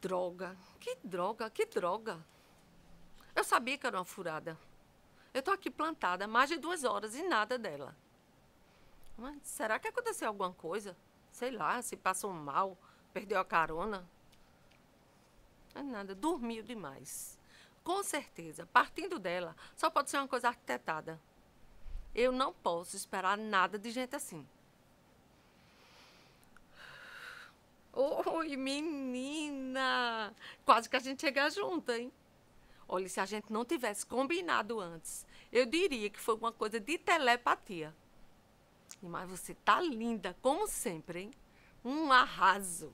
droga, que droga, que droga. Eu sabia que era uma furada. Eu tô aqui plantada mais de duas horas e nada dela. Mas será que aconteceu alguma coisa? Sei lá, se passou mal, perdeu a carona. Não é nada, dormiu demais. Com certeza, partindo dela, só pode ser uma coisa arquitetada. Eu não posso esperar nada de gente assim. Oi, menina! Quase que a gente chega junto, hein? Olha, se a gente não tivesse combinado antes, eu diria que foi uma coisa de telepatia. Mas você tá linda, como sempre, hein? Um arraso.